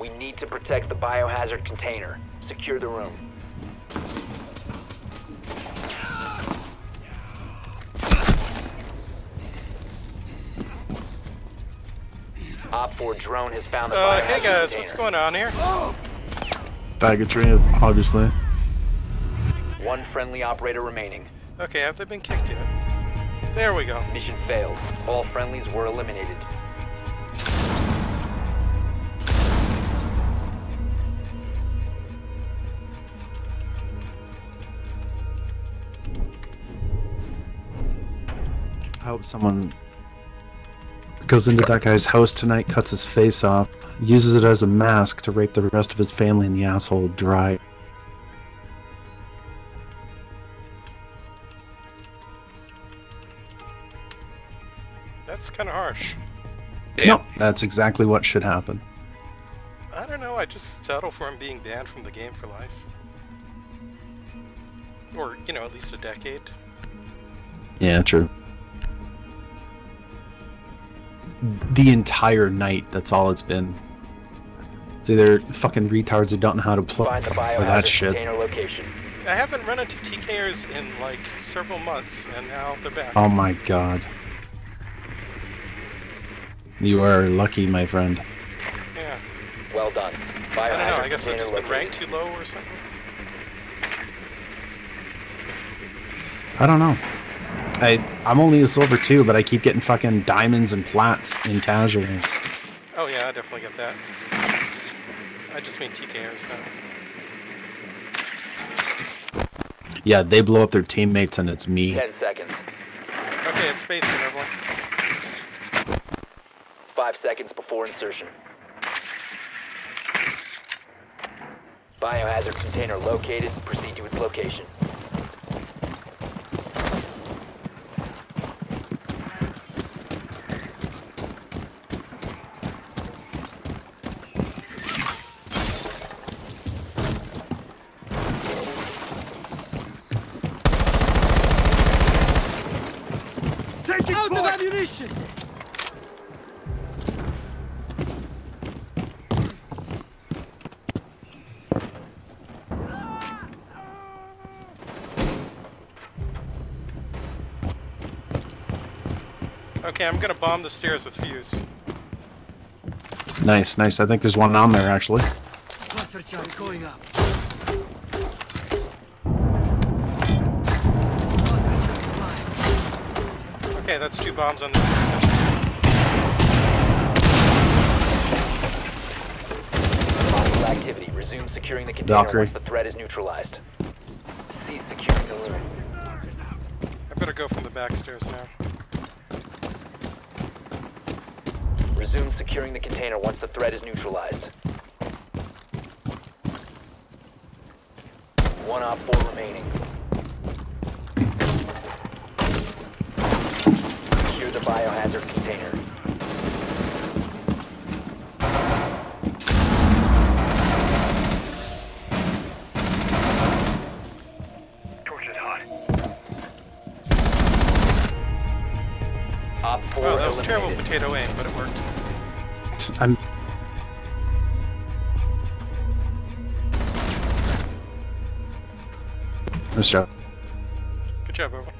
We need to protect the biohazard container. Secure the room. OPFOR drone has found the Uh, biohazard hey guys, container. what's going on here? Faggotry, obviously. One friendly operator remaining. Okay, have they been kicked yet? There we go. Mission failed. All friendlies were eliminated. I hope someone goes into that guy's house tonight, cuts his face off, uses it as a mask to rape the rest of his family in the asshole dry. That's kind of harsh. No, that's exactly what should happen. I don't know, I just settle for him being banned from the game for life. Or, you know, at least a decade. Yeah, true. The entire night, that's all it's been. It's either fucking retards who don't know how to play Find or that shit. I haven't run into TKers in like several months, and now they're back. Oh my god. You are lucky, my friend. Yeah. Well done. I don't know, I guess I've just been ranked too low or something. I don't know. I I'm only a silver too, but I keep getting fucking diamonds and plats in casual. Oh yeah, I definitely get that. I just mean TKers though. Yeah, they blow up their teammates and it's me. Ten seconds. Okay, it's basement, everyone. Five seconds before insertion. Biohazard container located. Proceed to its location. Okay, I'm gonna bomb the stairs with Fuze. Nice, nice. I think there's one on there actually. Cluster charge going up. Cluster charge flying. Okay, that's two bombs on the stairs. Hostile activity. Resume securing the container Valkyrie. once the threat is neutralized. Cease securing the room. I better go from the back stairs now. Resume securing the container once the threat is neutralized. One OPFOR remaining. Secure the biohazard container. Op four Oh, that was terrible potato aim, but it worked. I'm Nice job. Good job, everyone.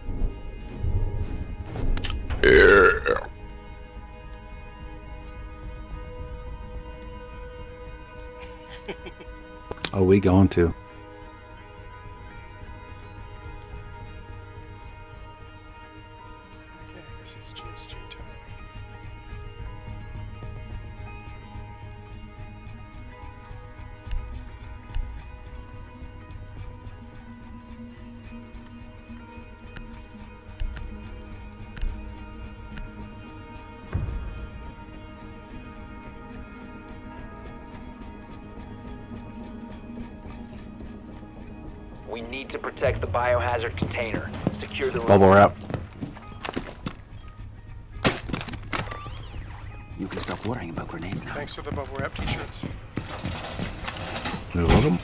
Oh, we going to. Okay, I guess it's James June time. We need to protect the biohazard container. Secure the. Bubble wrap. You can stop worrying about grenades now. Thanks for the bubble wrap t-shirts. You're welcome.